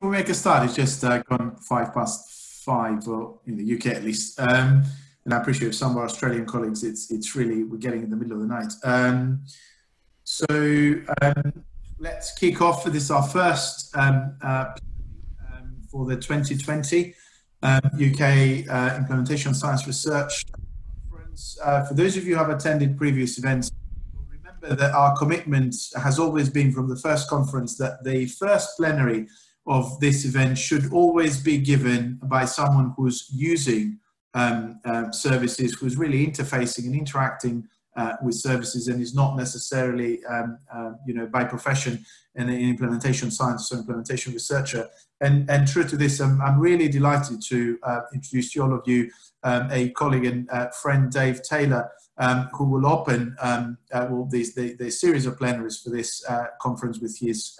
we'll make a start. It's just uh, gone five past five, or in the UK at least. Um, and I appreciate some of our Australian colleagues. It's it's really we're getting in the middle of the night. Um, so um, let's kick off this our first um, uh, um, for the 2020 UK um, uh, Implementation Science Research Conference. Uh, for those of you who have attended previous events, remember that our commitment has always been from the first conference that the first plenary of this event should always be given by someone who's using um, uh, services, who's really interfacing and interacting uh, with services and is not necessarily, um, uh, you know, by profession an implementation scientist or implementation researcher. And, and true to this, I'm, I'm really delighted to uh, introduce to all of you um, a colleague and uh, friend, Dave Taylor, um, who will open uh, well, these, the, the series of plenaries for this conference with his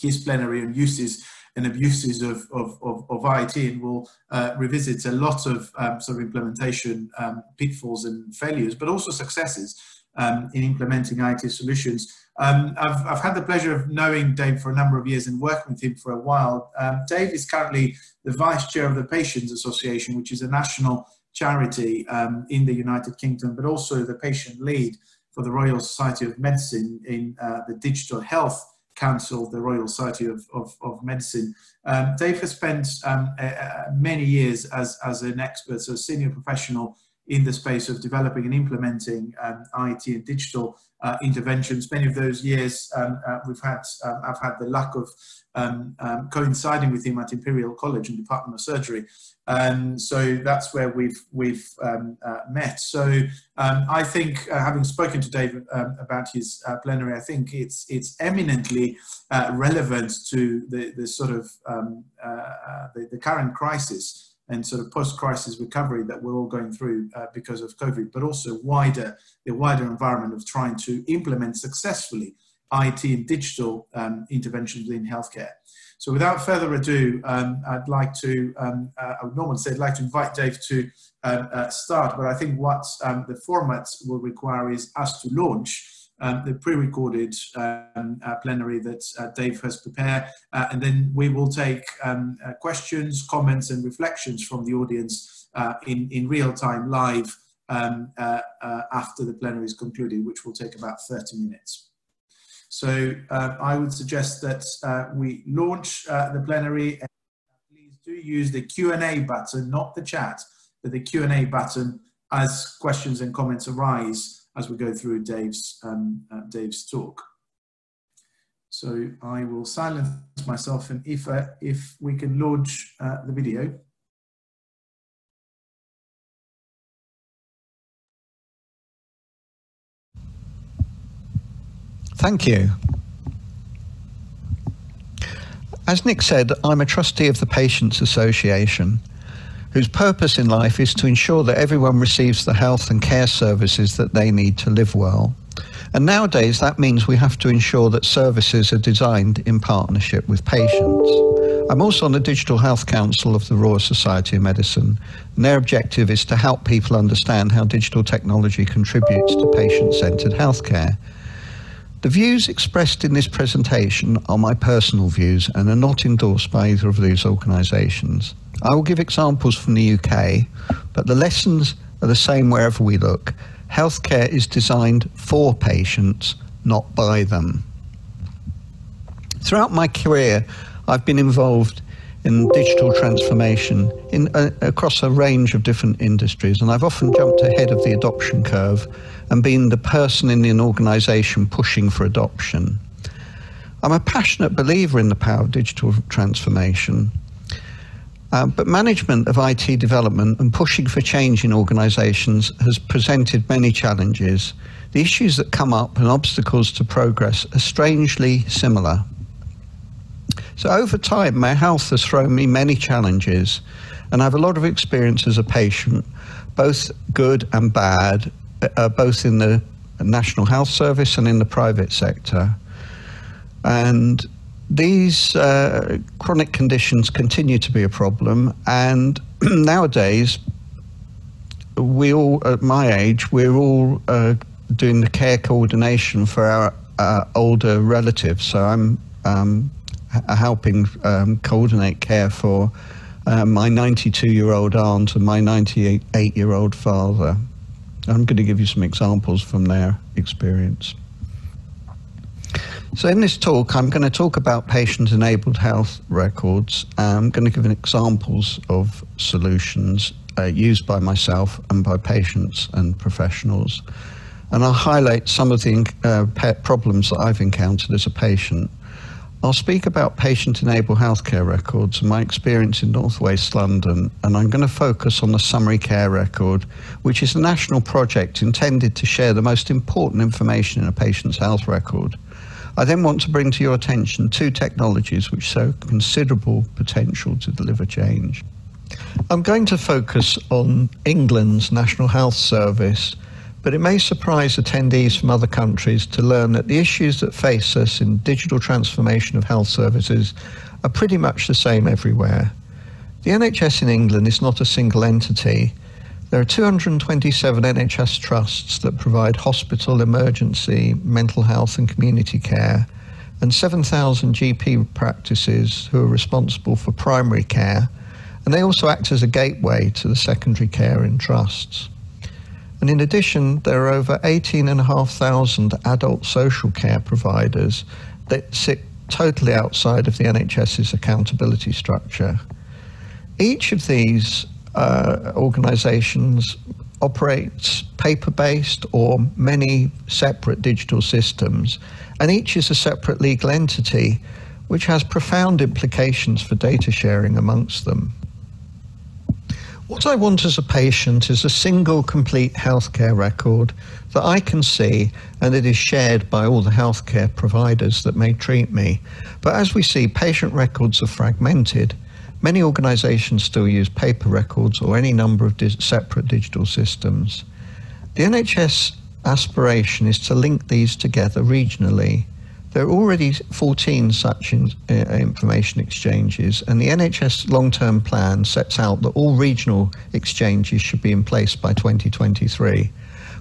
his plenary on uses and abuses of, of, of, of IT and will uh, revisit a lot of um, sort of implementation um, pitfalls and failures, but also successes um, in implementing IT solutions. Um, I've, I've had the pleasure of knowing Dave for a number of years and working with him for a while. Um, Dave is currently the vice chair of the Patients Association, which is a national charity um, in the United Kingdom, but also the patient lead for the Royal Society of Medicine in uh, the digital health Council the Royal Society of, of, of Medicine. Um, Dave has spent um, many years as, as an expert, so a senior professional in the space of developing and implementing um, IT and digital uh, interventions. Many of those years um, uh, we've had, um, I've had the luck of um, um, coinciding with him at Imperial College and Department of Surgery. Um, so that's where we've we've uh, met. So I think, uh, having spoken to um, about his uh, plenary, I think it's it's eminently relevant to the the sort of the, the, current crisis and sort of post-crisis recovery that we're all going through because of COVID, but also wider the wider environment of trying to implement successfully IT and digital um, interventions in healthcare. So without further ado, um, I'd like to, um, uh, I would normally say I'd like to invite Dave to um, uh, start, but I think what um, the format will require is us to launch um, the pre-recorded um, uh, plenary that uh, Dave has prepared, uh, and then we will take um, uh, questions, comments, and reflections from the audience uh, in in real time, live um, after the plenary is concluded, which will take about 30 minutes. So uh, I would suggest that we launch the plenary. And please do use the Q&A button, not the chat, but the Q&A button as questions and comments arise as we go through Dave's, um, uh, Dave's talk. So I will silence myself and if, uh, if we can launch uh, the video. Thank you. As Nick said, I'm a trustee of the Patients Association, whose purpose in life is to ensure that everyone receives the health and care services that they need to live well. And nowadays, that means we have to ensure that services are designed in partnership with patients. I'm also on the Digital Health Council of the Royal Society of Medicine, and their objective is to help people understand how digital technology contributes to patient centred healthcare the views expressed in this presentation are my personal views and are not endorsed by either of these organisations. I will give examples from the UK, but the lessons are the same wherever we look. Healthcare is designed for patients, not by them. Throughout my career, I've been involved in digital transformation in, uh, across a range of different industries, and I've often jumped ahead of the adoption curve and been the person in an organization pushing for adoption. I'm a passionate believer in the power of digital transformation. Uh, but management of IT development and pushing for change in organizations has presented many challenges. The issues that come up and obstacles to progress are strangely similar. So over time, my health has thrown me many challenges, and I have a lot of experience as a patient, both good and bad, uh, both in the National Health Service and in the private sector. And these uh, chronic conditions continue to be a problem. And nowadays, we all, at my age, we're all uh, doing the care coordination for our uh, older relatives. So I'm um, helping um, coordinate care for uh, my 92 year old aunt and my 98 year old father. I'm going to give you some examples from their experience. So, in this talk, I'm going to talk about patient enabled health records. I'm going to give examples of solutions uh, used by myself and by patients and professionals. And I'll highlight some of the uh, problems that I've encountered as a patient. I'll speak about patient enabled healthcare records and my experience in Northwest London, and I'm going to focus on the Summary Care Record, which is a national project intended to share the most important information in a patient's health record. I then want to bring to your attention two technologies which show considerable potential to deliver change. I'm going to focus on England's National Health Service, but it may surprise attendees from other countries to learn that the issues that face us in digital transformation of health services are pretty much the same everywhere. The NHS in England is not a single entity. There are 227 NHS trusts that provide hospital, emergency, mental health, and community care, and 7,000 GP practices who are responsible for primary care, and they also act as a gateway to the secondary care in trusts. And in addition, there are over 18,500 adult social care providers that sit totally outside of the NHS's accountability structure. Each of these uh, organizations operates paper based or many separate digital systems, and each is a separate legal entity which has profound implications for data sharing amongst them. What I want as a patient is a single complete healthcare record that I can see and it is shared by all the healthcare providers that may treat me. But as we see, patient records are fragmented Many organisations still use paper records or any number of separate digital systems. The NHS aspiration is to link these together regionally. There are already 14 such in, uh, information exchanges, and the NHS long term plan sets out that all regional exchanges should be in place by 2023,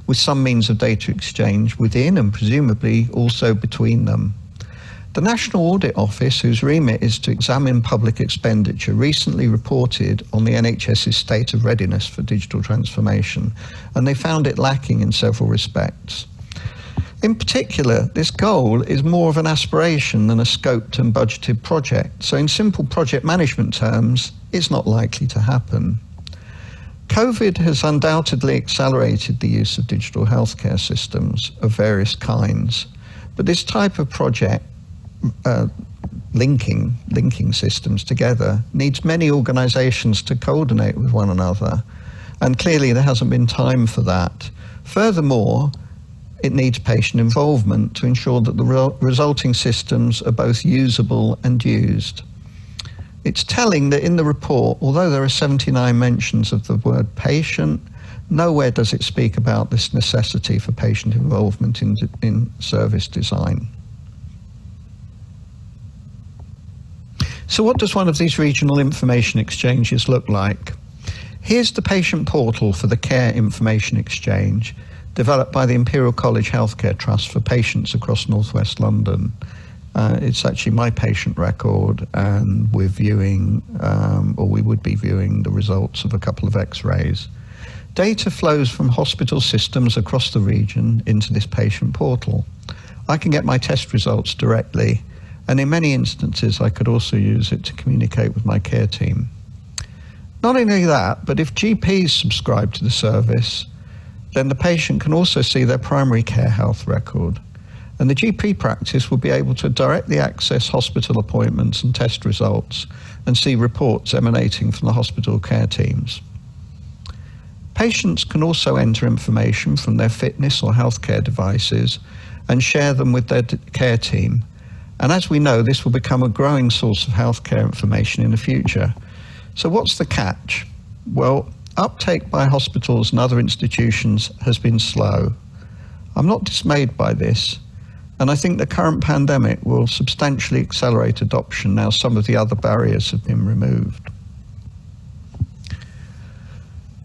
with some means of data exchange within and presumably also between them. The National Audit Office, whose remit is to examine public expenditure, recently reported on the NHS's state of readiness for digital transformation, and they found it lacking in several respects. In particular, this goal is more of an aspiration than a scoped and budgeted project, so in simple project management terms, it's not likely to happen. COVID has undoubtedly accelerated the use of digital healthcare systems of various kinds, but this type of project uh, linking linking systems together needs many organizations to coordinate with one another. And clearly there hasn't been time for that. Furthermore it needs patient involvement to ensure that the re- resulting systems are both usable and used. It's telling that in the report although there are 79 mentions of the word patient nowhere does it speak about this necessity for patient involvement in, in service design So, what does one of these regional information exchanges look like? Here's the patient portal for the Care Information Exchange, developed by the Imperial College Healthcare Trust for patients across northwest London. Uh, it's actually my patient record, and we're viewing, um, or we would be viewing, the results of a couple of x rays. Data flows from hospital systems across the region into this patient portal. I can get my test results directly and in many instances, I could also use it to communicate with my care team. Not only that, but if GPs subscribe to the service, then the patient can also see their primary care health record. And the GP practice will be able to directly access hospital appointments and test results and see reports emanating from the hospital care teams. Patients can also enter information from their fitness or healthcare devices and share them with their care team and as we know, this will become a growing source of healthcare information in the future. So, what's the catch? Well, uptake by hospitals and other institutions has been slow. I'm not dismayed by this, and I think the current pandemic will substantially accelerate adoption now some of the other barriers have been removed.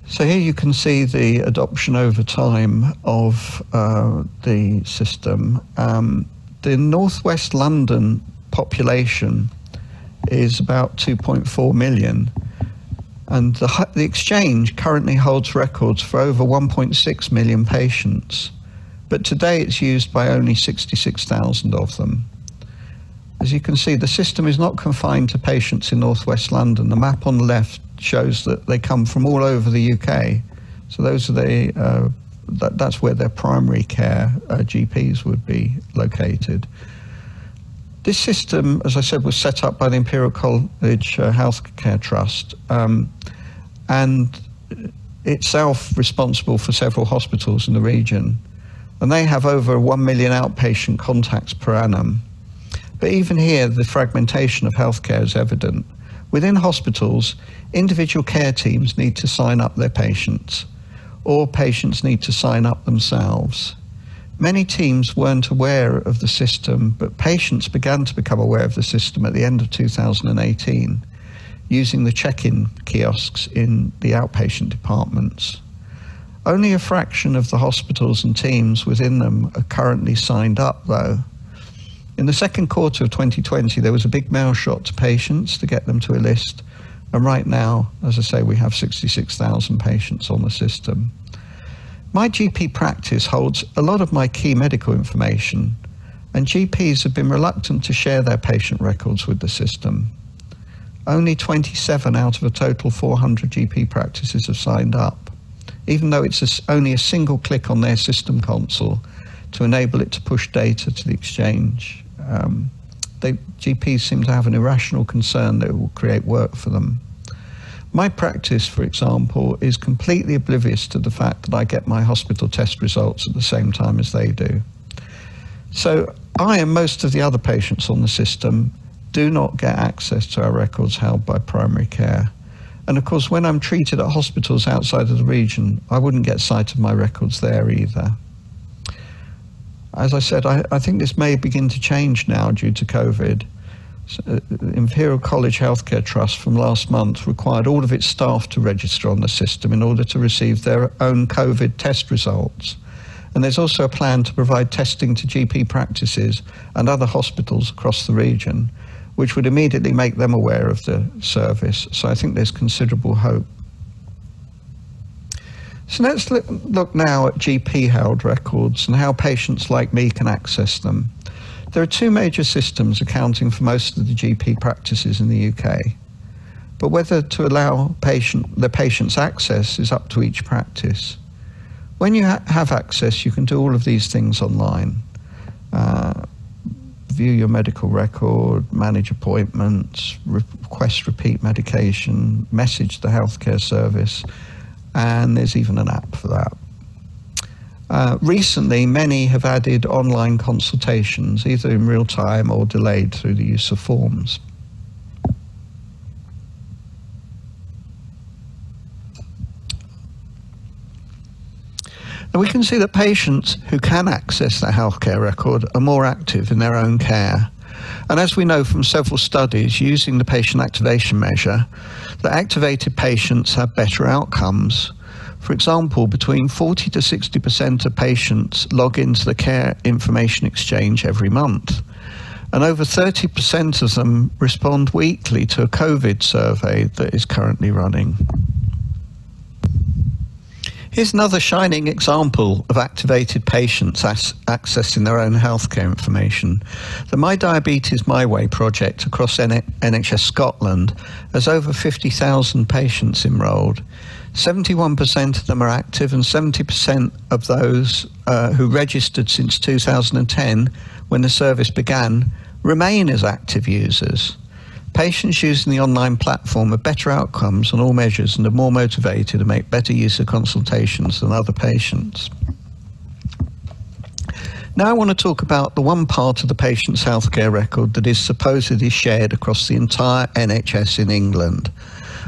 So here you can see the adoption over time of uh, the system. Um, the northwest London population is about 2.4 million. And the, the exchange currently holds records for over 1.6 million patients. But today it's used by only 66,000 of them. As you can see, the system is not confined to patients in northwest London. The map on the left shows that they come from all over the UK. So those are the uh, that, that's where their primary care uh, GPs would be located. This system, as I said, was set up by the Imperial College uh, Healthcare Trust um, and itself responsible for several hospitals in the region. And they have over 1 million outpatient contacts per annum. But even here, the fragmentation of healthcare is evident. Within hospitals, individual care teams need to sign up their patients, or patients need to sign up themselves. Many teams weren't aware of the system, but patients began to become aware of the system at the end of 2018 using the check in kiosks in the outpatient departments. Only a fraction of the hospitals and teams within them are currently signed up, though. In the second quarter of 2020, there was a big mail shot to patients to get them to a list. And right now, as I say, we have 66,000 patients on the system. My GP practice holds a lot of my key medical information, and GPs have been reluctant to share their patient records with the system. Only 27 out of a total 400 GP practices have signed up, even though it's only a single click on their system console to enable it to push data to the exchange. Um, they, GPs seem to have an irrational concern that it will create work for them. My practice, for example, is completely oblivious to the fact that I get my hospital test results at the same time as they do. So I and most of the other patients on the system do not get access to our records held by primary care. And of course, when I'm treated at hospitals outside of the region, I wouldn't get sight of my records there either. As I said, I, I think this may begin to change now due to COVID. Uh, Imperial College Healthcare Trust from last month required all of its staff to register on the system in order to receive their own COVID test results. And there's also a plan to provide testing to GP practices and other hospitals across the region, which would immediately make them aware of the service. So I think there's considerable hope. So let's look now at GP held records and how patients like me can access them. There are two major systems accounting for most of the GP practices in the UK. But whether to allow patient, the patient's access is up to each practice. When you ha- have access, you can do all of these things online. Uh, view your medical record, manage appointments, request repeat medication, message the healthcare service, and there's even an app for that. Uh, recently, many have added online consultations, either in real time or delayed through the use of forms. Now we can see that patients who can access their healthcare record are more active in their own care. And as we know from several studies using the patient activation measure, that activated patients have better outcomes for example, between 40 to 60% of patients log into the Care Information Exchange every month. And over 30% of them respond weekly to a COVID survey that is currently running. Here's another shining example of activated patients accessing their own healthcare information. The My Diabetes My Way project across NHS Scotland has over 50,000 patients enrolled. 71% of them are active, and 70% of those uh, who registered since 2010, when the service began, remain as active users. Patients using the online platform have better outcomes on all measures and are more motivated to make better use of consultations than other patients. Now, I want to talk about the one part of the patient's healthcare record that is supposedly shared across the entire NHS in England,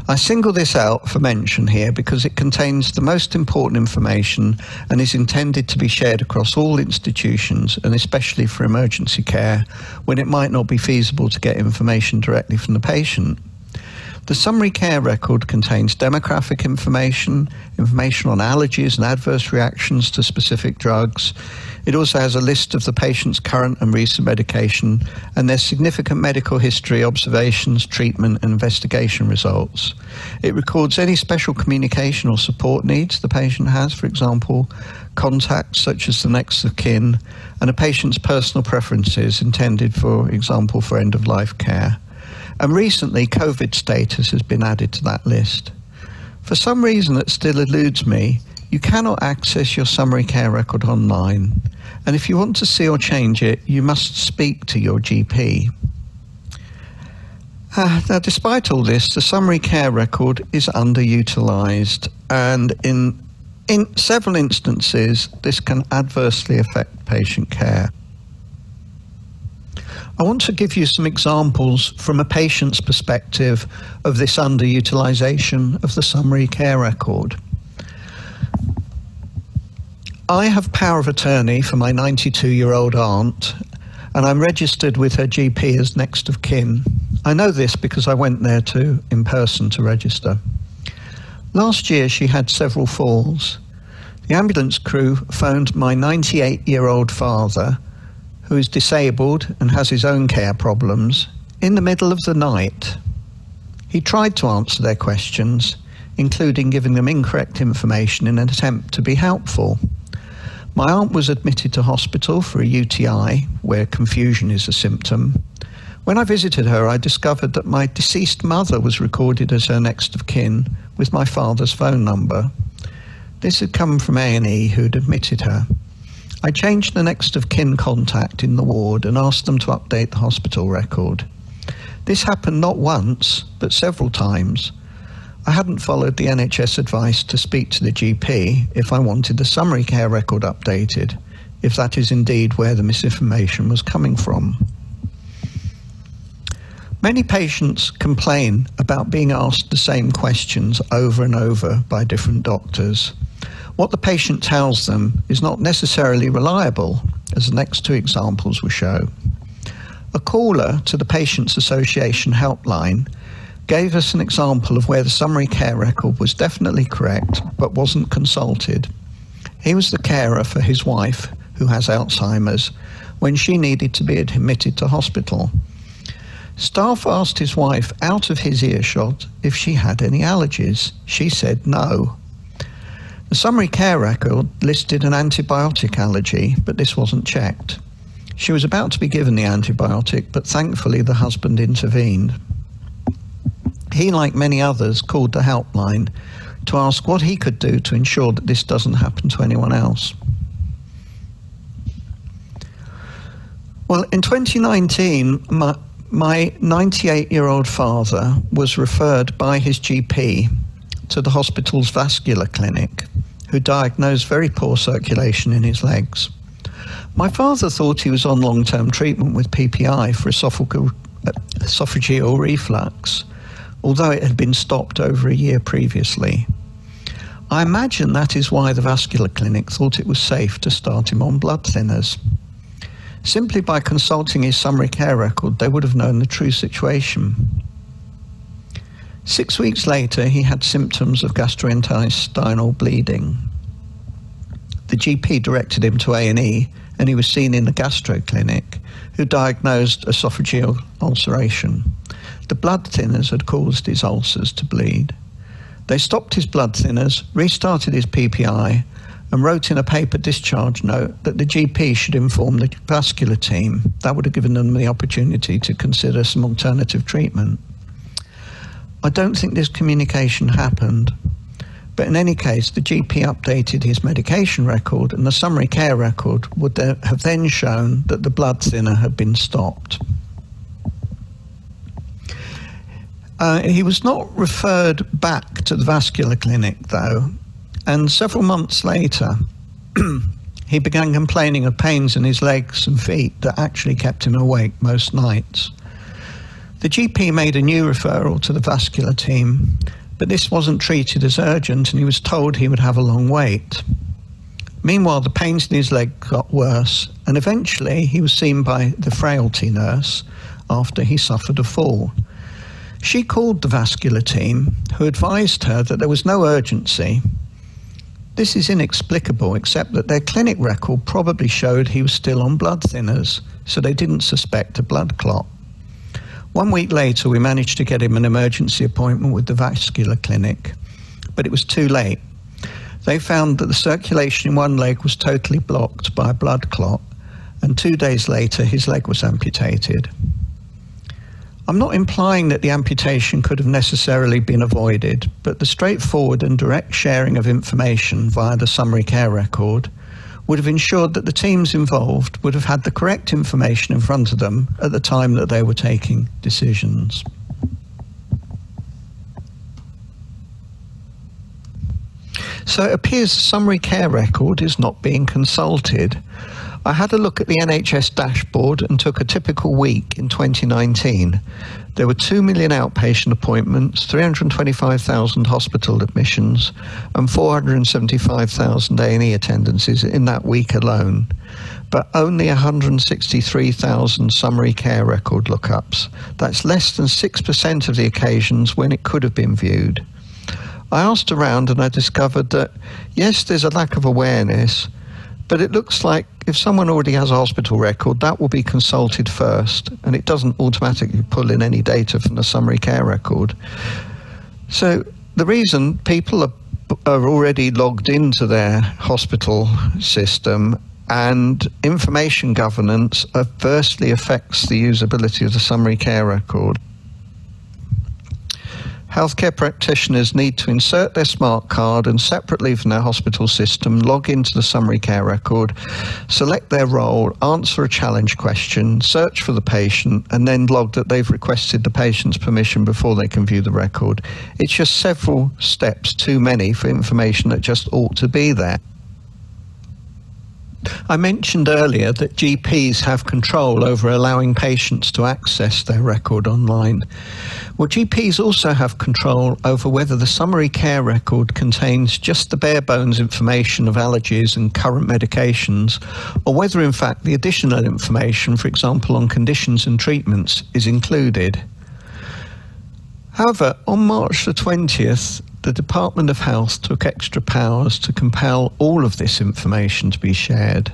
I single this out for mention here because it contains the most important information and is intended to be shared across all institutions and especially for emergency care when it might not be feasible to get information directly from the patient. The summary care record contains demographic information, information on allergies and adverse reactions to specific drugs. It also has a list of the patient's current and recent medication and their significant medical history, observations, treatment, and investigation results. It records any special communication or support needs the patient has, for example, contacts such as the next of kin, and a patient's personal preferences intended, for example, for end of life care. And recently, COVID status has been added to that list. For some reason that still eludes me, you cannot access your summary care record online. And if you want to see or change it, you must speak to your GP. Uh, now, despite all this, the summary care record is underutilised, and in in several instances, this can adversely affect patient care. I want to give you some examples from a patient's perspective of this underutilization of the summary care record. I have power of attorney for my 92 year old aunt, and I'm registered with her GP as next of kin. I know this because I went there to in person to register. Last year, she had several falls. The ambulance crew phoned my 98 year old father who is disabled and has his own care problems, in the middle of the night. He tried to answer their questions, including giving them incorrect information in an attempt to be helpful. My aunt was admitted to hospital for a UTI, where confusion is a symptom. When I visited her, I discovered that my deceased mother was recorded as her next of kin with my father's phone number. This had come from A&E who'd admitted her. I changed the next of kin contact in the ward and asked them to update the hospital record. This happened not once, but several times. I hadn't followed the NHS advice to speak to the GP if I wanted the summary care record updated, if that is indeed where the misinformation was coming from. Many patients complain about being asked the same questions over and over by different doctors. What the patient tells them is not necessarily reliable, as the next two examples will show. A caller to the Patients Association helpline gave us an example of where the summary care record was definitely correct but wasn't consulted. He was the carer for his wife, who has Alzheimer's, when she needed to be admitted to hospital. Staff asked his wife out of his earshot if she had any allergies. She said no. The summary care record listed an antibiotic allergy, but this wasn't checked. She was about to be given the antibiotic, but thankfully the husband intervened. He, like many others, called the helpline to ask what he could do to ensure that this doesn't happen to anyone else. Well, in 2019, my, my 98 year old father was referred by his GP to the hospital's vascular clinic who diagnosed very poor circulation in his legs. My father thought he was on long term treatment with PPI for esophageal, esophageal reflux, although it had been stopped over a year previously. I imagine that is why the vascular clinic thought it was safe to start him on blood thinners. Simply by consulting his summary care record, they would have known the true situation. Six weeks later, he had symptoms of gastrointestinal bleeding. The GP directed him to A&E, and he was seen in the gastro clinic, who diagnosed esophageal ulceration. The blood thinners had caused his ulcers to bleed. They stopped his blood thinners, restarted his PPI, and wrote in a paper discharge note that the GP should inform the vascular team. That would have given them the opportunity to consider some alternative treatment. I don't think this communication happened. But in any case, the GP updated his medication record, and the summary care record would have then shown that the blood thinner had been stopped. Uh, he was not referred back to the vascular clinic, though, and several months later, he began complaining of pains in his legs and feet that actually kept him awake most nights. The GP made a new referral to the vascular team, but this wasn't treated as urgent and he was told he would have a long wait. Meanwhile, the pains in his leg got worse, and eventually he was seen by the frailty nurse after he suffered a fall. She called the vascular team, who advised her that there was no urgency. This is inexplicable, except that their clinic record probably showed he was still on blood thinners, so they didn't suspect a blood clot. One week later, we managed to get him an emergency appointment with the vascular clinic, but it was too late. They found that the circulation in one leg was totally blocked by a blood clot, and two days later, his leg was amputated. I'm not implying that the amputation could have necessarily been avoided, but the straightforward and direct sharing of information via the summary care record would have ensured that the teams involved would have had the correct information in front of them at the time that they were taking decisions. So it appears the summary care record is not being consulted. I had a look at the NHS dashboard and took a typical week in 2019. There were 2 million outpatient appointments, 325,000 hospital admissions, and 475,000 A&E attendances in that week alone, but only 163,000 summary care record lookups. That's less than 6% of the occasions when it could have been viewed. I asked around and I discovered that yes, there's a lack of awareness, but it looks like if someone already has a hospital record, that will be consulted first, and it doesn't automatically pull in any data from the summary care record. So the reason people are, are already logged into their hospital system and information governance adversely affects the usability of the summary care record. Healthcare practitioners need to insert their smart card and separately from their hospital system log into the summary care record, select their role, answer a challenge question, search for the patient, and then log that they've requested the patient's permission before they can view the record. It's just several steps too many for information that just ought to be there. I mentioned earlier that GPs have control over allowing patients to access their record online. Well, GPs also have control over whether the summary care record contains just the bare bones information of allergies and current medications, or whether, in fact, the additional information, for example, on conditions and treatments, is included. However, on March the 20th, the Department of Health took extra powers to compel all of this information to be shared.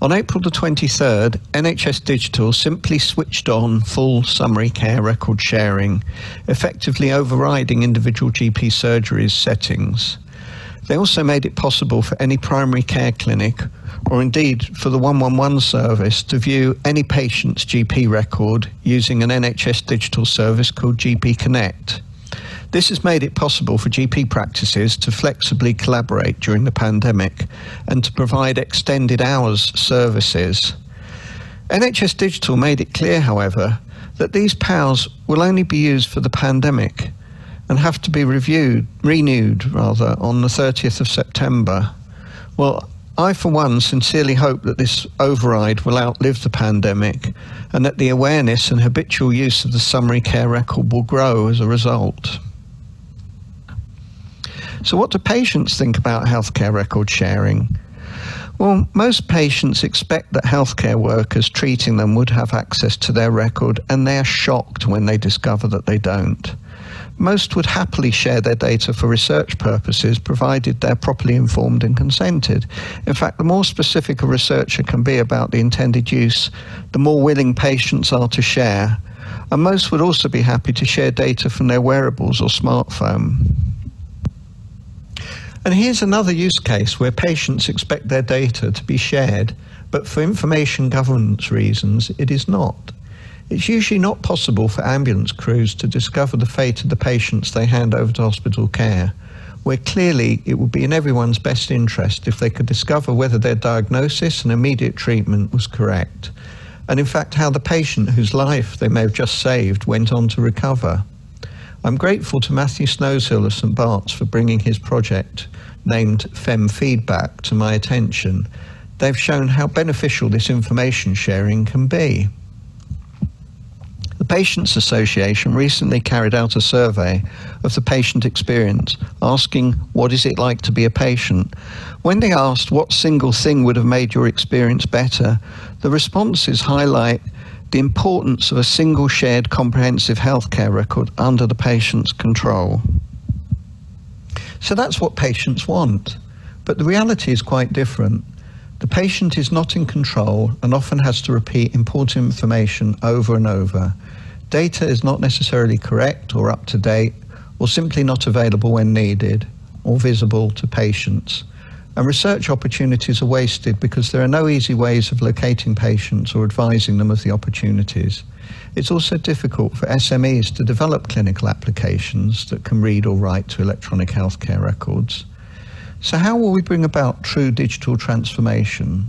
On April the 23rd, NHS Digital simply switched on full summary care record sharing, effectively overriding individual GP surgeries settings. They also made it possible for any primary care clinic, or indeed for the 111 service, to view any patient's GP record using an NHS digital service called GP Connect. This has made it possible for GP practices to flexibly collaborate during the pandemic and to provide extended hours services. NHS Digital made it clear, however, that these powers will only be used for the pandemic and have to be reviewed, renewed rather, on the 30th of September. Well, I, for one, sincerely hope that this override will outlive the pandemic and that the awareness and habitual use of the summary care record will grow as a result. So, what do patients think about healthcare record sharing? Well, most patients expect that healthcare workers treating them would have access to their record, and they are shocked when they discover that they don't. Most would happily share their data for research purposes, provided they're properly informed and consented. In fact, the more specific a researcher can be about the intended use, the more willing patients are to share. And most would also be happy to share data from their wearables or smartphone. And here's another use case where patients expect their data to be shared, but for information governance reasons, it is not. It's usually not possible for ambulance crews to discover the fate of the patients they hand over to hospital care, where clearly it would be in everyone's best interest if they could discover whether their diagnosis and immediate treatment was correct, and in fact how the patient whose life they may have just saved went on to recover. I'm grateful to Matthew Snowshill of St Bart's for bringing his project, named FEM Feedback, to my attention. They've shown how beneficial this information sharing can be. The Patients Association recently carried out a survey of the patient experience, asking what is it like to be a patient. When they asked what single thing would have made your experience better, the responses highlight the importance of a single shared comprehensive healthcare record under the patient's control. So that's what patients want. But the reality is quite different. The patient is not in control and often has to repeat important information over and over. Data is not necessarily correct or up to date, or simply not available when needed or visible to patients. And research opportunities are wasted because there are no easy ways of locating patients or advising them of the opportunities. It's also difficult for SMEs to develop clinical applications that can read or write to electronic healthcare records. So, how will we bring about true digital transformation?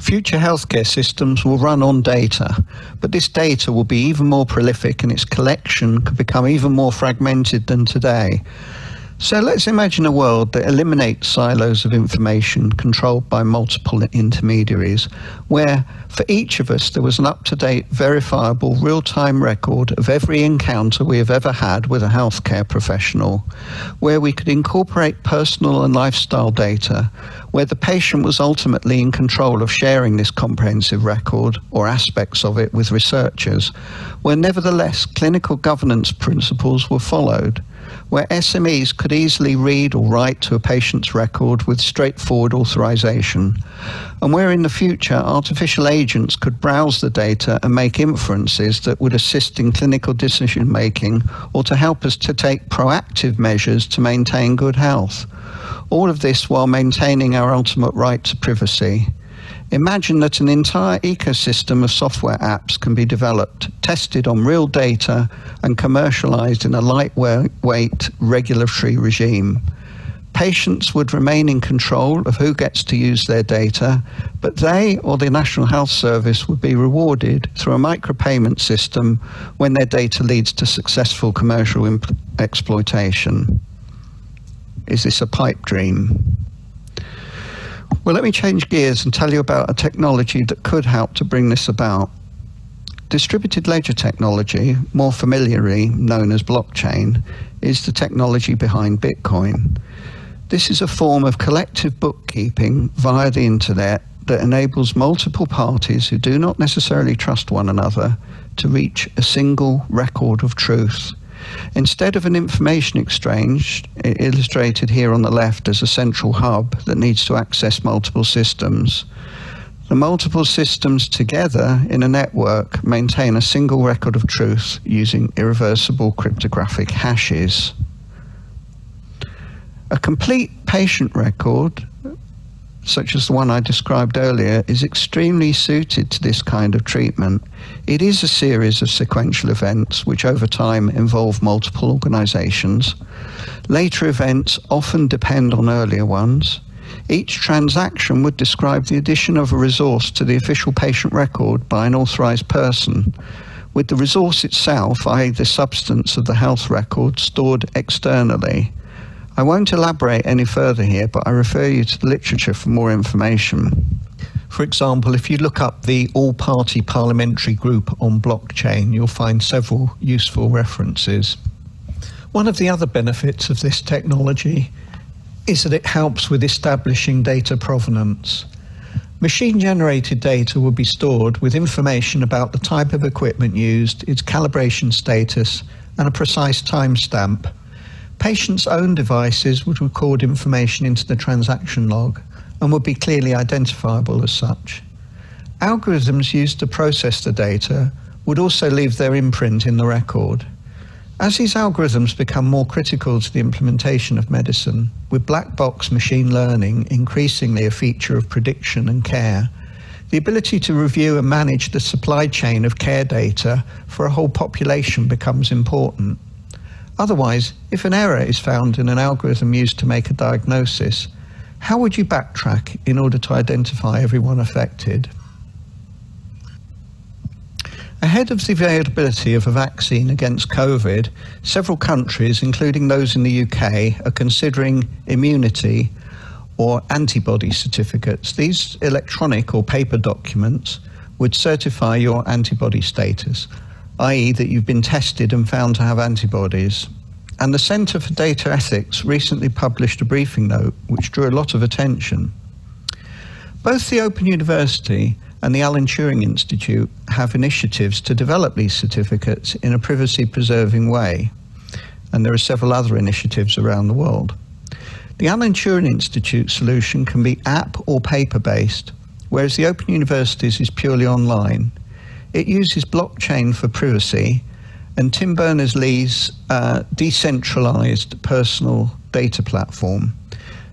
Future healthcare systems will run on data, but this data will be even more prolific and its collection could become even more fragmented than today. So let's imagine a world that eliminates silos of information controlled by multiple intermediaries, where for each of us there was an up to date, verifiable, real time record of every encounter we have ever had with a healthcare professional, where we could incorporate personal and lifestyle data, where the patient was ultimately in control of sharing this comprehensive record or aspects of it with researchers, where nevertheless clinical governance principles were followed where SMEs could easily read or write to a patient's record with straightforward authorization, and where in the future artificial agents could browse the data and make inferences that would assist in clinical decision making or to help us to take proactive measures to maintain good health. All of this while maintaining our ultimate right to privacy. Imagine that an entire ecosystem of software apps can be developed, tested on real data, and commercialized in a lightweight regulatory regime. Patients would remain in control of who gets to use their data, but they or the National Health Service would be rewarded through a micropayment system when their data leads to successful commercial exploitation. Is this a pipe dream? Well, let me change gears and tell you about a technology that could help to bring this about. Distributed ledger technology, more familiarly known as blockchain, is the technology behind Bitcoin. This is a form of collective bookkeeping via the internet that enables multiple parties who do not necessarily trust one another to reach a single record of truth Instead of an information exchange, illustrated here on the left as a central hub that needs to access multiple systems, the multiple systems together in a network maintain a single record of truth using irreversible cryptographic hashes. A complete patient record such as the one I described earlier, is extremely suited to this kind of treatment. It is a series of sequential events which over time involve multiple organizations. Later events often depend on earlier ones. Each transaction would describe the addition of a resource to the official patient record by an authorized person, with the resource itself, i.e., the substance of the health record, stored externally. I won't elaborate any further here, but I refer you to the literature for more information. For example, if you look up the All Party Parliamentary Group on blockchain, you'll find several useful references. One of the other benefits of this technology is that it helps with establishing data provenance. Machine generated data will be stored with information about the type of equipment used, its calibration status, and a precise timestamp Patients' own devices would record information into the transaction log and would be clearly identifiable as such. Algorithms used to process the data would also leave their imprint in the record. As these algorithms become more critical to the implementation of medicine, with black box machine learning increasingly a feature of prediction and care, the ability to review and manage the supply chain of care data for a whole population becomes important. Otherwise, if an error is found in an algorithm used to make a diagnosis, how would you backtrack in order to identify everyone affected? Ahead of the availability of a vaccine against COVID, several countries, including those in the UK, are considering immunity or antibody certificates. These electronic or paper documents would certify your antibody status, i.e., that you've been tested and found to have antibodies. And the Centre for Data Ethics recently published a briefing note which drew a lot of attention. Both the Open University and the Alan Turing Institute have initiatives to develop these certificates in a privacy preserving way, and there are several other initiatives around the world. The Alan Turing Institute solution can be app or paper based, whereas the Open University's is purely online. It uses blockchain for privacy, and Tim Berners-Lee's uh, decentralized personal data platform.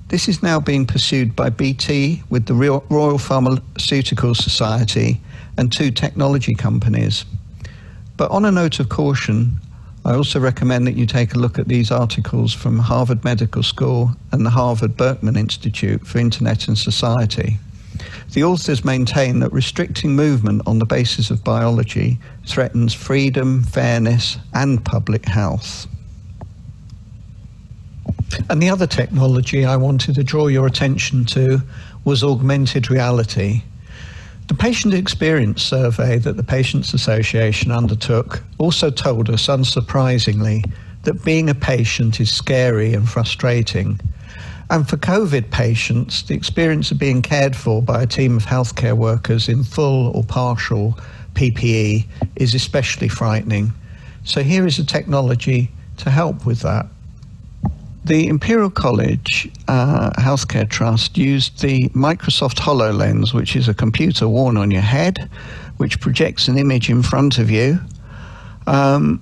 This is now being pursued by BT with the Royal Pharmaceutical Society and two technology companies. But on a note of caution, I also recommend that you take a look at these articles from Harvard Medical School and the Harvard Berkman Institute for Internet and Society. The authors maintain that restricting movement on the basis of biology threatens freedom, fairness, and public health. And the other technology I wanted to draw your attention to was augmented reality. The patient experience survey that the Patients Association undertook also told us, unsurprisingly, that being a patient is scary and frustrating. And for COVID patients, the experience of being cared for by a team of healthcare workers in full or partial PPE is especially frightening. So here is a technology to help with that. The Imperial College uh, Healthcare Trust used the Microsoft HoloLens, which is a computer worn on your head, which projects an image in front of you. Um,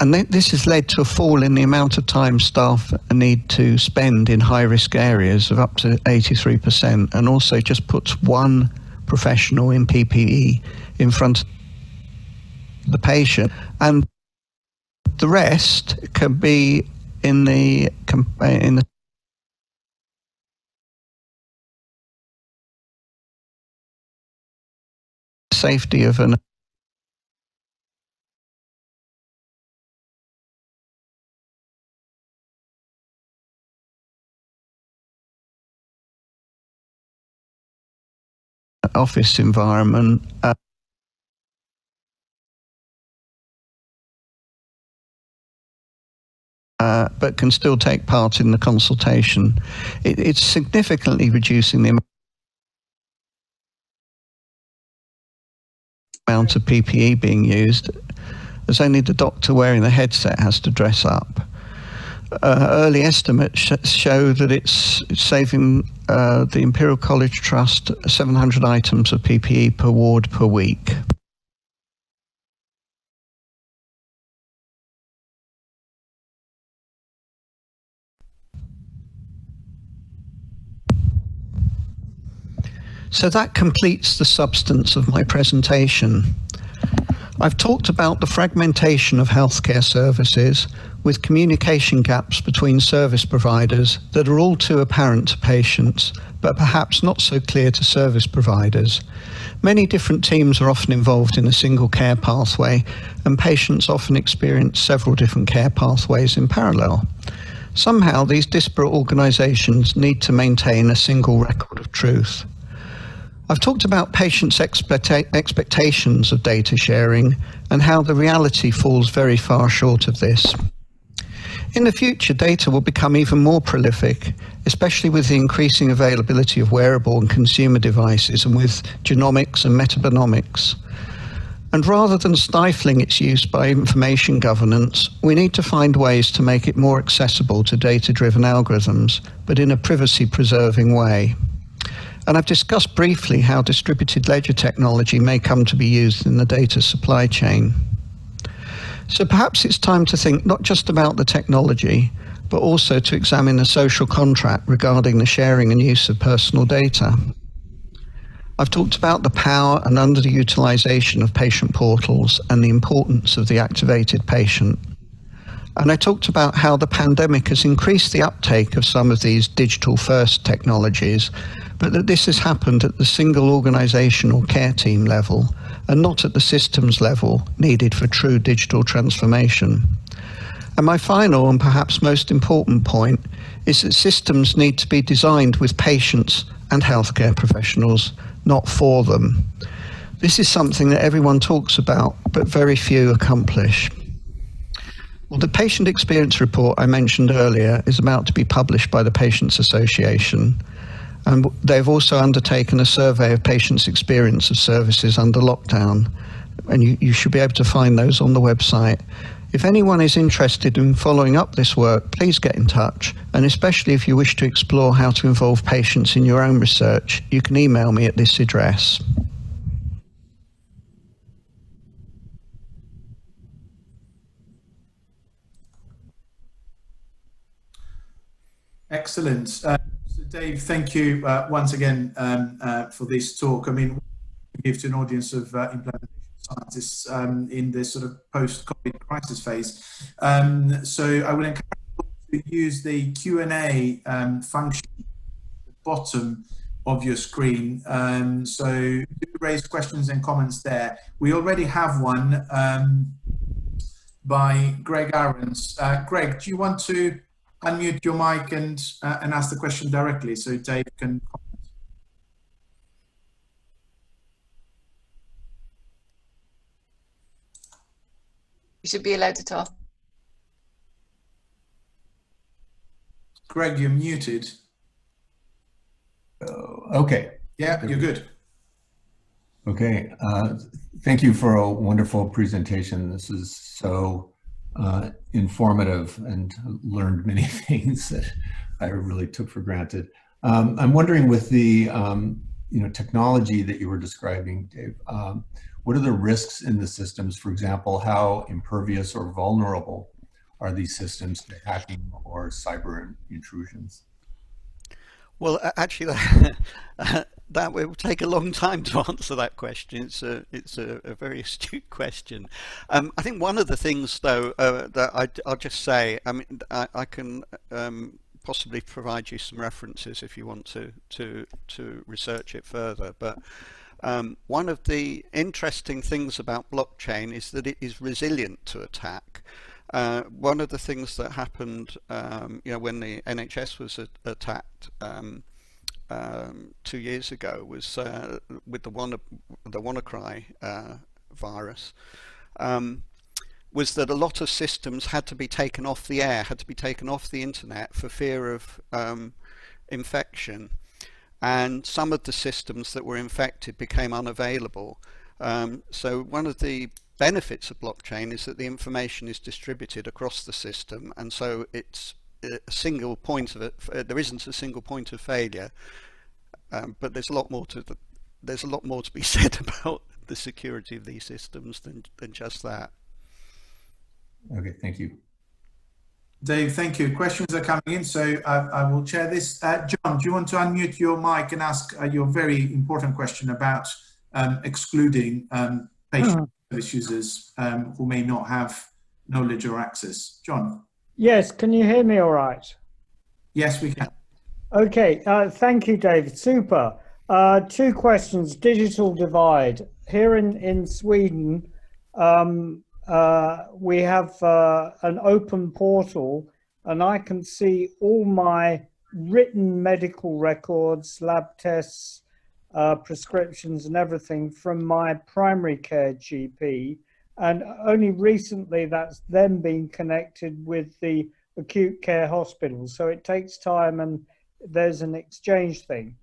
and th- this has led to a fall in the amount of time staff need to spend in high risk areas of up to 83%, and also just puts one professional in PPE in front of the patient. And the rest can be in the eh, in the safety of an office environment. Uh, uh, but can still take part in the consultation. It, it's significantly reducing the amount of PPE being used, as only the doctor wearing the headset has to dress up. Uh, early estimates sh- show that it's, saving uh, the Imperial College Trust 700 items of PPE per ward per week. So that completes the substance of my presentation. I've talked about the fragmentation of healthcare services with communication gaps between service providers that are all too apparent to patients, but perhaps not so clear to service providers. Many different teams are often involved in a single care pathway, and patients often experience several different care pathways in parallel. Somehow, these disparate organisations need to maintain a single record of truth. I've talked about patients' expectations of data sharing and how the reality falls very far short of this. In the future, data will become even more prolific, especially with the increasing availability of wearable and consumer devices and with genomics and metabonomics. And rather than stifling its use by information governance, we need to find ways to make it more accessible to data driven algorithms, but in a privacy preserving way. And I've discussed briefly how distributed ledger technology may come to be used in the data supply chain. So perhaps it's time to think not just about the technology, but also to examine the social contract regarding the sharing and use of personal data. I've talked about the power and underutilization of patient portals and the importance of the activated patient. And I talked about how the pandemic has increased the uptake of some of these digital first technologies but that this has happened at the single organisation or care team level and not at the systems level needed for true digital transformation. And my final and perhaps most important point is that systems need to be designed with patients and healthcare professionals, not for them. This is something that everyone talks about, but very few accomplish. Well, the patient experience report I mentioned earlier is about to be published by the Patients Association And they've also undertaken a survey of patients' experience of services under lockdown. And you, you should be able to find those on the website. If anyone is interested in following up this work, please get in touch. And especially if you wish to explore how to involve patients in your own research, you can email me at this address. Excellent. Uh, so Dave, thank you uh, once again um, uh, for this talk. I mean, give to an audience of uh, implementation scientists um, in this sort of post-COVID crisis phase. Um, so I would encourage you to use the Q&A um, function at the bottom of your screen. Um, so do raise questions and comments there. We already have one um, by Greg Aarons. Uh, Greg, do you want to unmute your mic and, uh, and ask the question directly so Dave can comment? You should be allowed to talk. Greg, you're muted. Uh, okay. Yeah, you're good. Okay. Uh, thank you for a wonderful presentation. This is so uh, informative and learned many things that I really took for granted. Um, I'm wondering with the um, you know technology that you were describing, Dave, um, what are the risks in the systems? For example, how impervious or vulnerable are these systems to hacking or cyber intrusions? Well, actually, that, will take a long time to answer that question. It's a it's a, a very astute question. Um, I think one of the things, though, uh, that I, will just say, I mean, I, I can um, possibly provide you some references if you want to to to research it further, but. Um, one of the interesting things about blockchain is that it is resilient to attack. Uh, one of the things that happened, um, you know, when the NHS was attacked um, two years ago, was uh, with the the WannaCry uh, virus, um, was that a lot of systems had to be taken off the air, had to be taken off the internet for fear of um, infection and some of the systems that were infected became unavailable. Um, so one of the benefits of blockchain is that the information is distributed across the system and so it's single point of it uh, there isn't a single point of failure um, but there's a lot more to the, there's a lot more to be said about the security of these systems than than just that okay thank you Dave, thank you. Questions are coming in, so I, I will chair this. Uh, John, do you want to unmute your mic and ask uh, your very important question about um, excluding um, patient hmm. service users um, who may not have knowledge or access? John? Yes, can you hear me all right? Yes, we can. Okay, uh, thank you, David. Super. Uh, two questions. Digital divide. Here in, in Sweden, um, uh, we have uh, an open portal and I can see all my written medical records, lab tests, uh, prescriptions and everything from my primary care GP. And only recently that's then been connected with the acute care hospital. So it takes time and there's an exchange thing.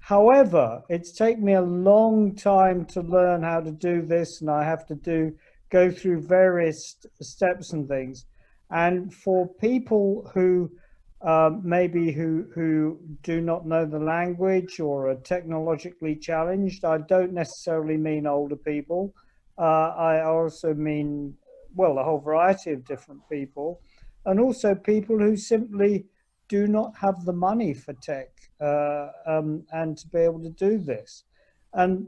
However, it's taken me a long time to learn how to do this and I have to do go through various steps and things. And for people who um, maybe who who do not know the language or are technologically challenged, I don't necessarily mean older people. Uh, I also mean well a whole variety of different people, and also people who simply do not have the money for tech uh, um, and to be able to do this. And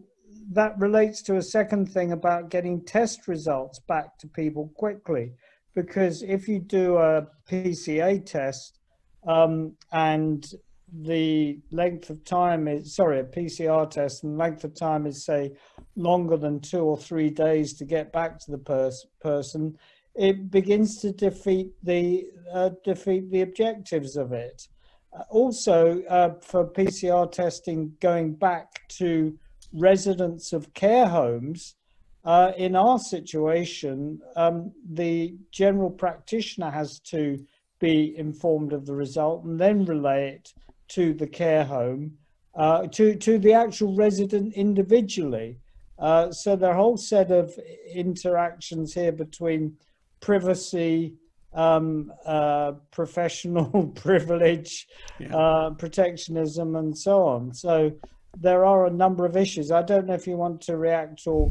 that relates to a second thing about getting test results back to people quickly. Because if you do a PCA test um, and the length of time is, sorry, a PCR test and length of time is, say, longer than two or three days to get back to the pers- person, it begins to defeat the uh, defeat the objectives of it. Uh, also, uh, for PCR testing, going back to residents of care homes, uh, in our situation, um, the general practitioner has to be informed of the result and then relay it to the care home. uh, to to the actual resident individually. Uh, so there are a whole set of interactions here between privacy, um, uh, professional privilege, Yeah. uh, protectionism, and so on. So there are a number of issues. I don't know if you want to react or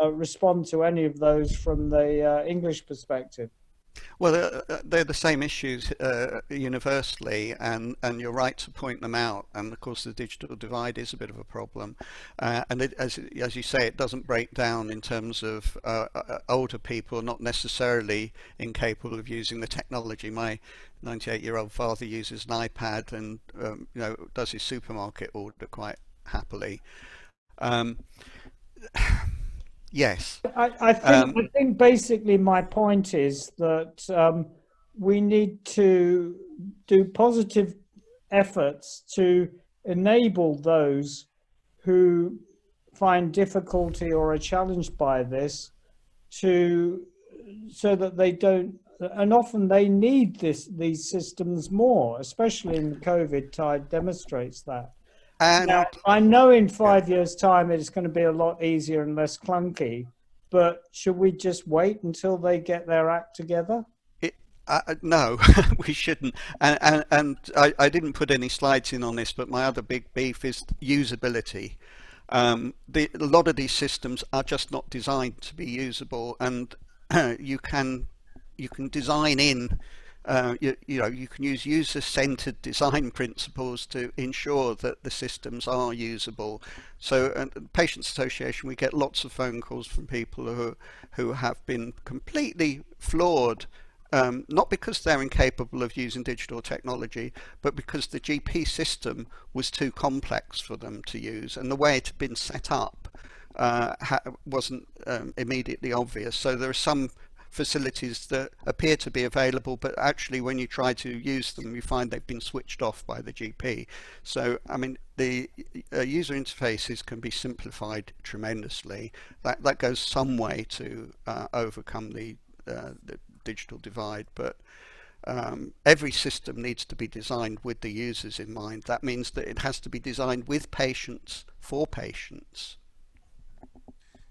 uh, respond to any of those from the uh, English perspective. Well, uh, uh, they're the same issues uh, universally, and, and you're right to point them out. And of course, the digital divide is a bit of a problem. Uh, and it, as, as you say, it doesn't break down in terms of uh, uh, older people not necessarily incapable of using the technology. My 98 year old father uses an iPad and um, you know does his supermarket order quite happily. Um, yes. I, I think Um, I think basically my point is that um, we need to do positive efforts to enable those who find difficulty or are challenged by this to so that they don't and often they need this these systems more especially in the covid tide demonstrates that And now, I know in five years' time it's going to be a lot easier and less clunky, but should we just wait until they get their act together? Uh, uh, no, we shouldn't. And, and, and I, I didn't put any slides in on this, but my other big beef is usability. Um, the, a lot of these systems are just not designed to be usable, and you can you can design in. Uh, you, you know you can use user-centered design principles to ensure that the systems are usable. So, uh, Patients Association, we get lots of phone calls from people who who have been completely floored um, not because they're incapable of using digital technology, but because the GP system was too complex for them to use, and the way it had been set up uh, wasn't um, immediately obvious. So there are some facilities that appear to be available, but actually, when you try to use them, you find they've been switched off by the GP. So, I mean, the uh, user interfaces can be simplified tremendously. That that goes some way to uh, overcome the, uh, the digital divide, but um, every system needs to be designed with the users in mind. That means that it has to be designed with patients for patients.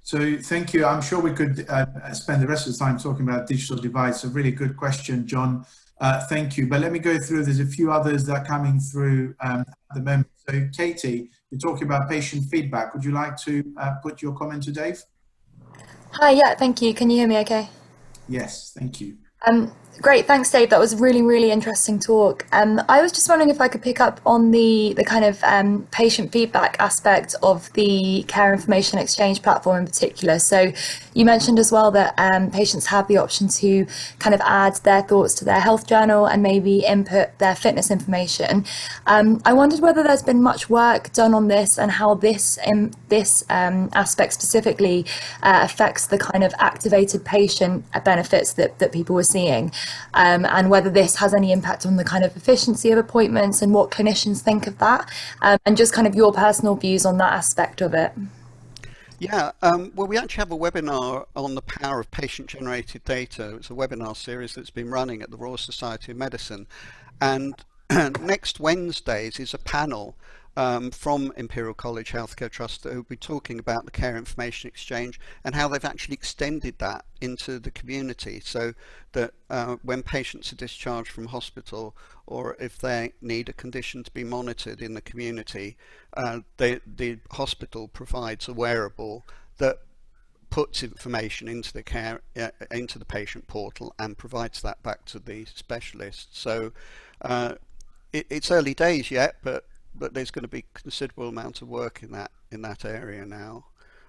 So thank you. I'm sure we could uh, spend the rest of the time talking about digital divides. A really good question, John. Uh, thank you. But let me go through. There's a few others that are coming through um, at the moment. So Katie, you're talking about patient feedback. Would you like to uh, put your comment to Dave? Hi, yeah, thank you. Can you hear me okay? Yes, thank you. Um, great, thanks, Dave. That was a really, really interesting talk. Um, I was just wondering if I could pick up on the the kind of um, patient feedback aspect of the care information exchange platform in particular. So, you mentioned as well that um, patients have the option to kind of add their thoughts to their health journal and maybe input their fitness information. Um, I wondered whether there's been much work done on this and how this um, this um, aspect specifically uh, affects the kind of activated patient benefits that that people were seeing um, and whether this has any impact on the kind of efficiency of appointments and what clinicians think of that, um, and just kind of your personal views on that aspect of it. Yeah, um, well, we actually have a webinar on the power of patient-generated data. It's a webinar series that's been running at the Royal Society of Medicine, and next Wednesdays is a panel um, from Imperial College Healthcare Trust who will be talking about the care information exchange and how they've actually extended that into the community so that uh, when patients are discharged from hospital or if they need a condition to be monitored in the community, uh, they, the hospital provides a wearable that puts information into the care uh, into the patient portal and provides that back to the specialist. So uh, it, it's early days yet, but but there's going to be considerable amount of work in that in that area now.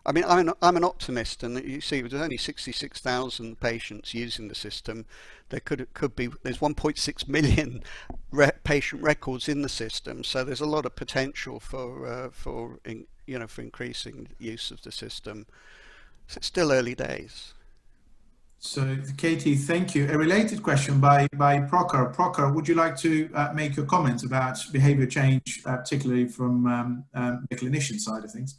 I mean, I'm an, I'm an optimist, and you see, there's only 66,000 patients using the system. There could could be there's 1.6 million re patient records in the system, so there's a lot of potential for uh, for in, you know for increasing use of the system. So it's still early days. So, Katie, thank you. A related question by, by Proker. Proker, would you like to uh, make a comment about behavior change, uh, particularly from um, um, the clinician side of things?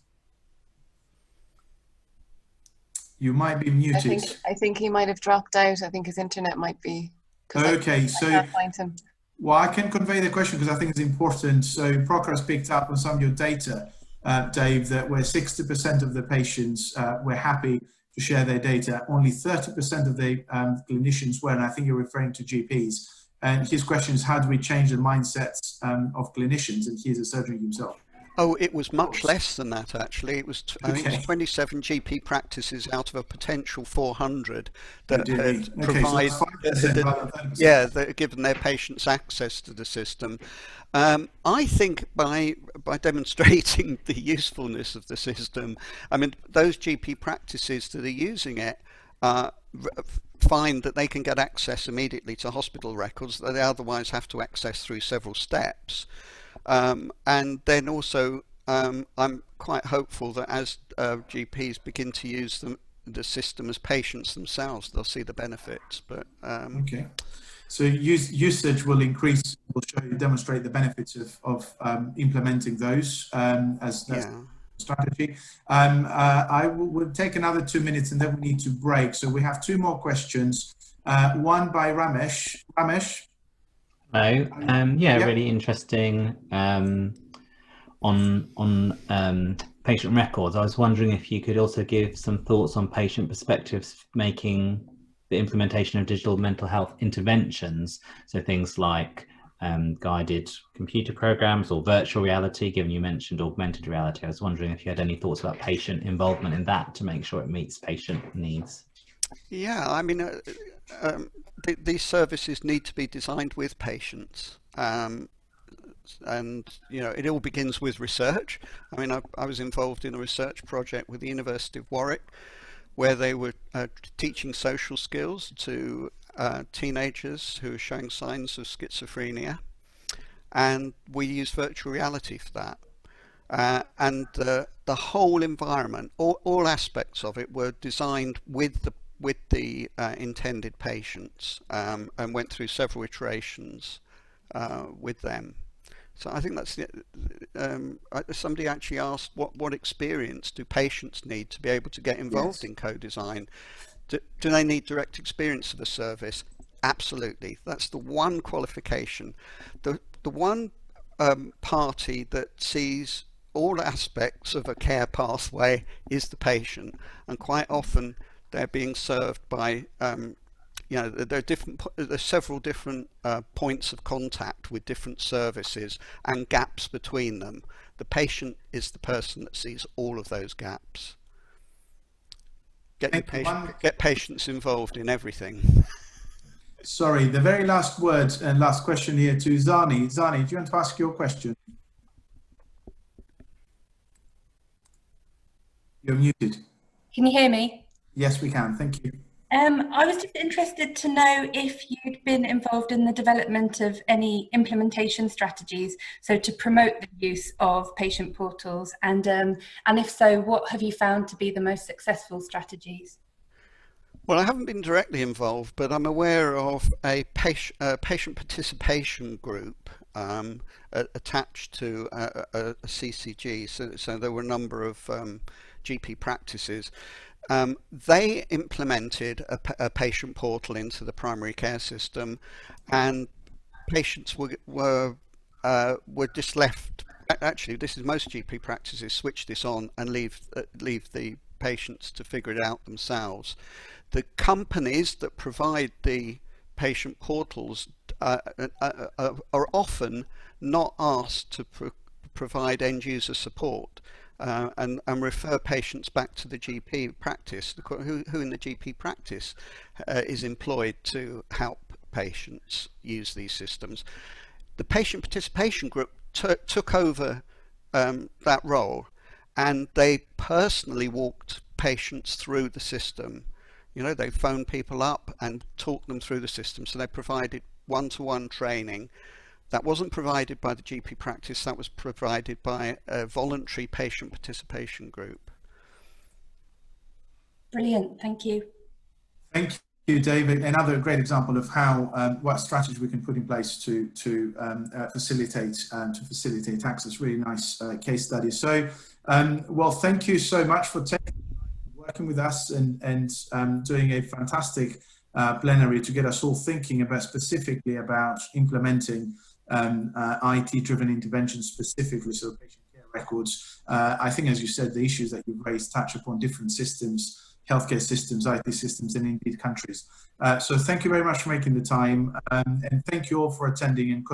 You might be muted. I think I think he might have dropped out. I think his internet might be. Okay, I so can't find him. Well, I can convey the question because I think it's important. So Procor has picked up on some of your data, uh, Dave, that where 60% of the patients uh, were happy to share their data, only 30% of the um, clinicians were, and I think you're referring to GPs. And his question is, how do we change the mindsets um, of clinicians? And he's a surgeon himself. Oh, it was much less than that actually. It was I think it was 27 GP practices out of a potential 400 that Oh, had. Okay, so provide, that's 5% that- rather than 30%. yeah, that had given their patients access to the system. Um, I think by by demonstrating the usefulness of the system, I mean those GP practices that are using it uh, find that they can get access immediately to hospital records that they otherwise have to access through several steps. Um, and then also, um, I'm quite hopeful that as uh, GPs begin to use them, the system as patients themselves, they'll see the benefits. But um, Okay. So use, usage will increase, will show demonstrate the benefits of, of um, implementing those um, as, as yeah, strategy. Um, uh, I will we'll take another two minutes and then we need to break. So we have two more questions. Uh, one by Ramesh. Ramesh, Hello. Um, yeah, Yep. really interesting um, on on um, patient records. I was wondering if you could also give some thoughts on patient perspectives, making the implementation of digital mental health interventions. So things like um, guided computer programs or virtual reality. Given you mentioned augmented reality, I was wondering if you had any thoughts about patient involvement in that to make sure it meets patient needs. yeah. I mean, uh, um, th- these services need to be designed with patients. Um, and you know it all begins with research. I mean, I, I was involved in a research project with the University of Warwick, where they were uh, teaching social skills to uh, teenagers who are showing signs of schizophrenia, and we used virtual reality for that. Uh, and uh, the whole environment, all, all aspects of it, were designed with the with the uh, intended patients, um, and went through several iterations uh, with them. So I think that's the, um, somebody actually asked what what experience do patients need to be able to get involved Yes. in co-design? Do, do they need direct experience of the service? Absolutely. That's the one qualification. The the one um, party that sees all aspects of a care pathway is the patient, and quite often they're being served by um, you know there are different po- there's several different uh, points of contact with different services and gaps between them the patient is the person that sees all of those gaps get your patient, One- get patients involved in everything sorry, the very last word and last question here to Zani. Zani, do you want to ask your question? You're muted. Can you hear me? Yes, we can. Thank you. Um, I was just interested to know if you'd been involved in the development of any implementation strategies, so to promote the use of patient portals, and um, and if so, what have you found to be the most successful strategies? Well, I haven't been directly involved, but I'm aware of a patient, patient participation group um, attached to a, a, a CCG. So, so there were a number of um, GP practices. Um, they implemented a, a patient portal into the primary care system, and patients were were uh, were just left. Actually, this is most GP practices switch this on and leave uh, leave the patients to figure it out themselves. The companies that provide the patient portals uh, uh, uh, are often not asked to pro- provide end user support uh, and, and refer patients back to the GP practice, who, who in the GP practice uh, is employed to help patients use these systems. The patient participation group took over um, that role and they personally walked patients through the system. You know, they phoned people up and talked them through the system. So they provided one-to-one training. That wasn't provided by the GP practice, that was provided by a voluntary patient participation group. Brilliant, thank you. Thank you, David. Another great example of how um, what strategy we can put in place to to um, uh, facilitate um, to facilitate access. Really nice uh, case study. So, um, well, thank you so much for taking working with us and and um, doing a fantastic uh, plenary to get us all thinking about specifically about implementing um, uh, IT-driven interventions specifically, so patient care records. Uh, I think, as you said, the issues that you've raised touch upon different systems, healthcare systems, IT systems, and indeed countries. Uh, so thank you very much for making the time, um, and thank you all for attending and